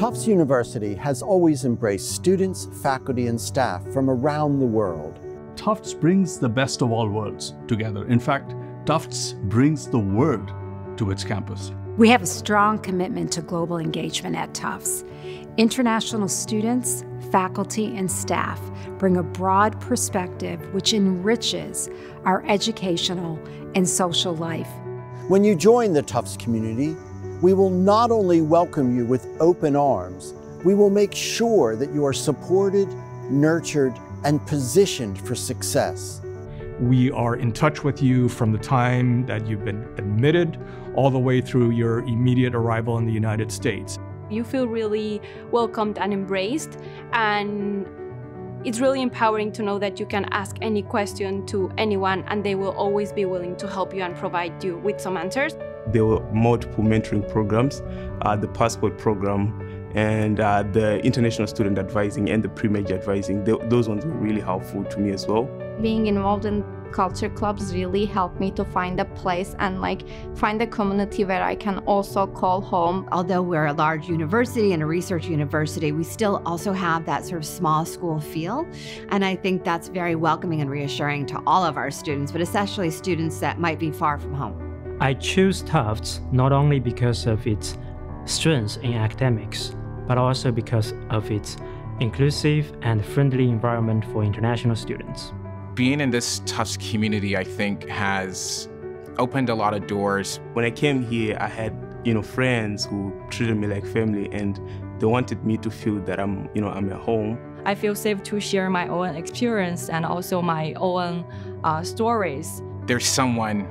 Tufts University has always embraced students, faculty, and staff from around the world. Tufts brings the best of all worlds together. In fact, Tufts brings the world to its campus. We have a strong commitment to global engagement at Tufts. International students, faculty, and staff bring a broad perspective which enriches our educational and social life. When you join the Tufts community, we will not only welcome you with open arms, we will make sure that you are supported, nurtured, and positioned for success. We are in touch with you from the time that you've been admitted all the way through your immediate arrival in the United States. You feel really welcomed and embraced, and it's really empowering to know that you can ask any question to anyone and they will always be willing to help you and provide you with some answers. There were multiple mentoring programs, uh, the passport program, and uh, the international student advising and the pre-major advising. Th those ones were really helpful to me as well. Being involved in culture clubs really helped me to find a place and like find a community where I can also call home. Although we're a large university and a research university, we still also have that sort of small school feel. And I think that's very welcoming and reassuring to all of our students, but especially students that might be far from home. I choose Tufts not only because of its strengths in academics, but also because of its inclusive and friendly environment for international students. Being in this Tufts community, I think, has opened a lot of doors. When I came here, I had, you know, friends who treated me like family and they wanted me to feel that I'm, you know, I'm at home. I feel safe to share my own experience and also my own uh, stories. There's someone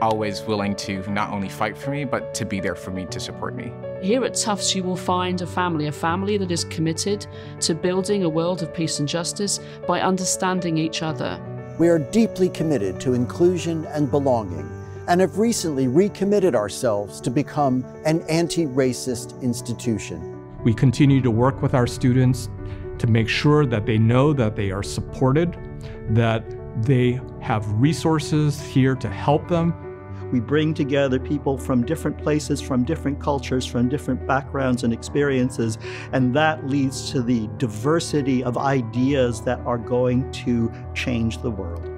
always willing to not only fight for me, but to be there for me to support me. Here at Tufts, you will find a family, a family that is committed to building a world of peace and justice by understanding each other. We are deeply committed to inclusion and belonging and have recently recommitted ourselves to become an anti-racist institution. We continue to work with our students to make sure that they know that they are supported, that they have resources here to help them, we bring together people from different places, from different cultures, from different backgrounds and experiences, and that leads to the diversity of ideas that are going to change the world.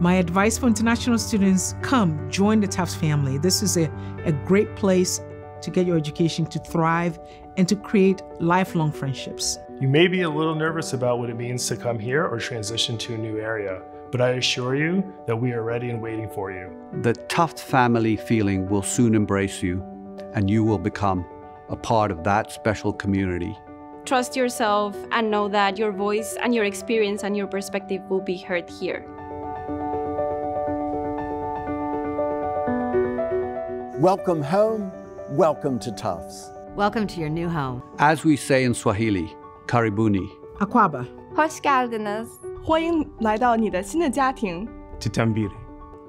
My advice for international students come, join the Tufts family. This is a, a great place to get your education to thrive and to create lifelong friendships. You may be a little nervous about what it means to come here or transition to a new area but I assure you that we are ready and waiting for you. The Tufts family feeling will soon embrace you, and you will become a part of that special community. Trust yourself and know that your voice and your experience and your perspective will be heard here. Welcome home, welcome to Tufts. Welcome to your new home. As we say in Swahili, karibuni. Akwaba. Hoş geldiniz. 欢迎来到你的新的家庭。Chitambire.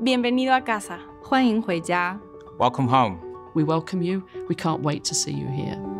Bienvenido a casa. 欢迎回家。 Welcome home. We welcome you. We can't wait to see you here.